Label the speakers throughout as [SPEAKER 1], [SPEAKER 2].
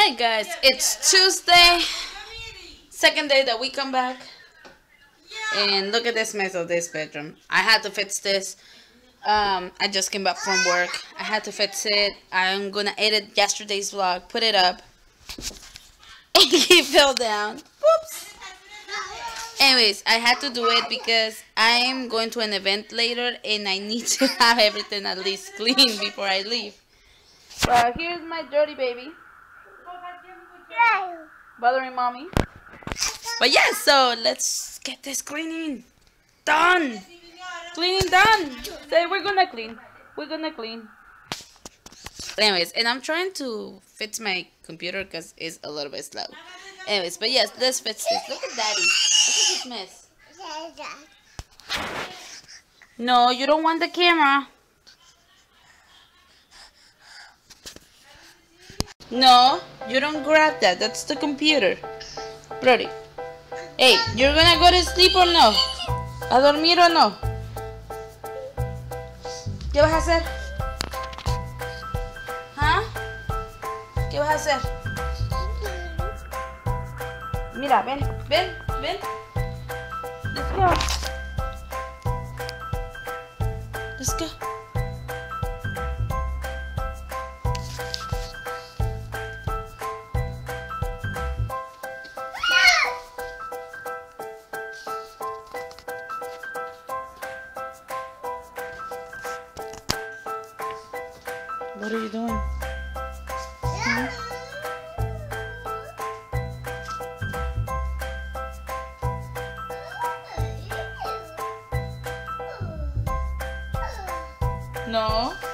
[SPEAKER 1] Hi guys, it's Tuesday, second day that we come back. And look at this mess of this bedroom. I had to fix this. Um, I just came back from work. I had to fix it. I'm gonna edit yesterday's vlog, put it up. And he fell down. Whoops. Anyways, I had to do it because I'm going to an event later and I need to have everything at least clean before I leave. Well, here's my dirty baby. Bothering mommy. But yeah, so let's get this cleaning done. Cleaning done. Say we're gonna clean. We're gonna clean. Anyways, and I'm trying to fix my computer because it's a little bit slow. Anyways, but yes, let's fix this. Look at daddy. Look at this mess. No, you don't want the camera. No, you don't grab that. That's the computer. Brody. Hey, you're gonna go to sleep or no? ¿A dormir o no? ¿Qué vas a hacer? ¿Ah? ¿Qué vas a hacer? Mira, ven, ven, ven. Let's go. Let's go. What are you doing? Hmm? No. No.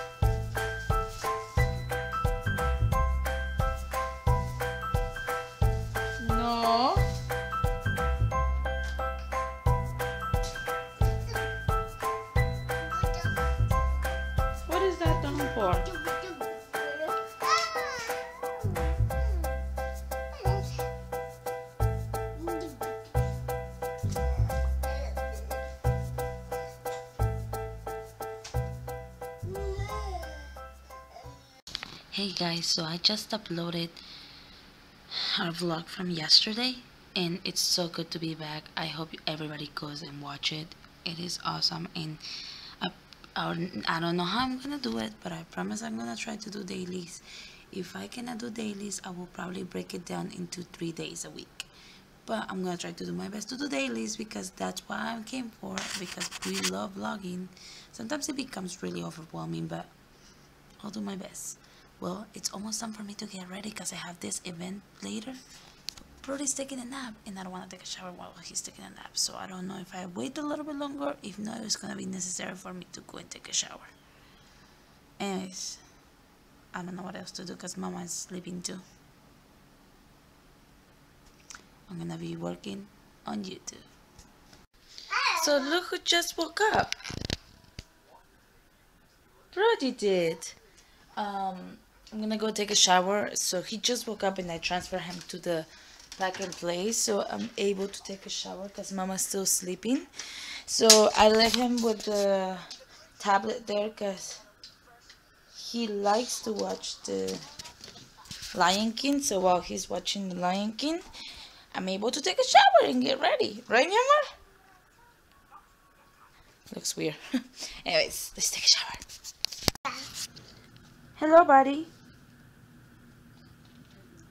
[SPEAKER 1] Hey guys, so I just uploaded our vlog from yesterday and it's so good to be back. I hope everybody goes and watch it. It is awesome and I, I, don't know how I'm gonna do it, but I promise I'm gonna try to do dailies. If I cannot do dailies, I will probably break it down into three days a week. But I'm gonna try to do my best to do dailies because that's what I came for because we love vlogging. Sometimes it becomes really overwhelming, but I'll do my best. Well, it's almost time for me to get ready because I have this event later. Brody's taking a nap and I don't want to take a shower while he's taking a nap. So I don't know if I wait a little bit longer. If not, it's going to be necessary for me to go and take a shower. Anyways, I don't know what else to do because mama is sleeping too. I'm going to be working on YouTube. So look who just woke up. Brody did. Um, I'm gonna go take a shower. So he just woke up and I transfer him to the background place. So I'm able to take a shower because mama's still sleeping. So I left him with the tablet there because he likes to watch the Lion King. So while he's watching the Lion King, I'm able to take a shower and get ready. Right, mi amor? Looks weird. Anyways, let's take a shower. Hello, buddy.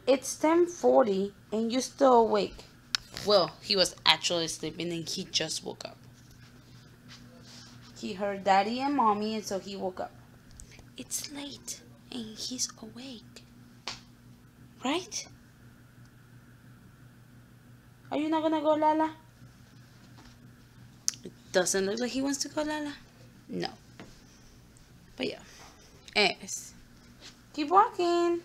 [SPEAKER 1] It's 10:40 and you're still awake. Well, he was actually sleeping and he just woke up. He heard daddy and mommy and so he woke up. It's late and he's awake. Right? Are you not gonna go, Lala? It doesn't look like he wants to go, Lala. No. But yeah. Anyways. Keep walking.